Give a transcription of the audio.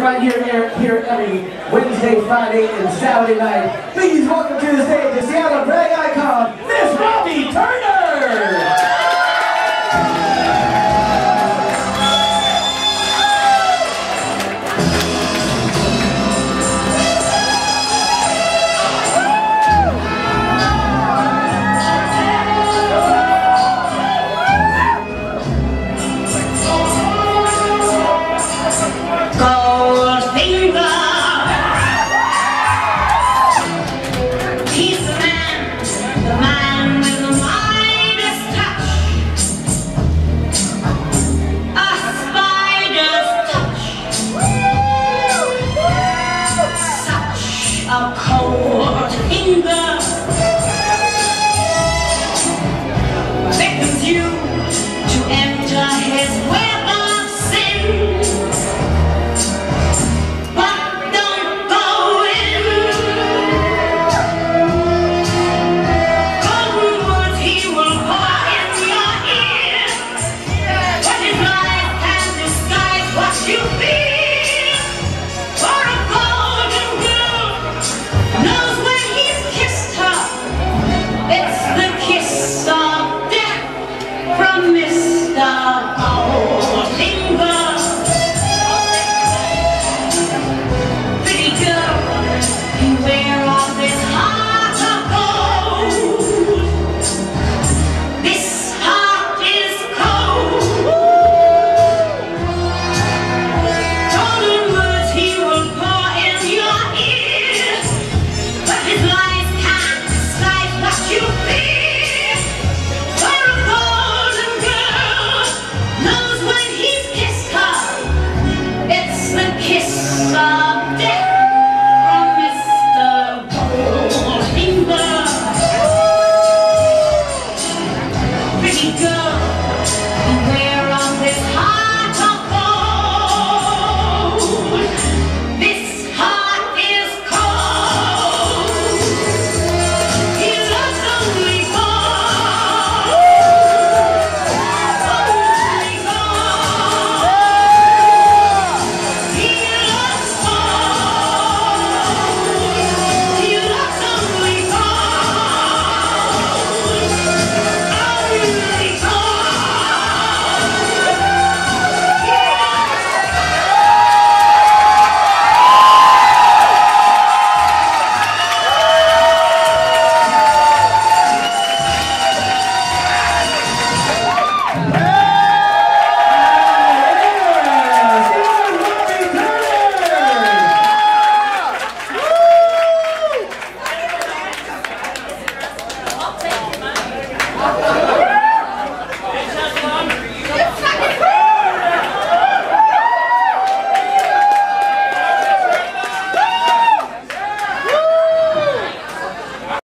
right here, here, here every Wednesday, Friday, and Saturday night. Please welcome to the stage the Seattle icon, is winning.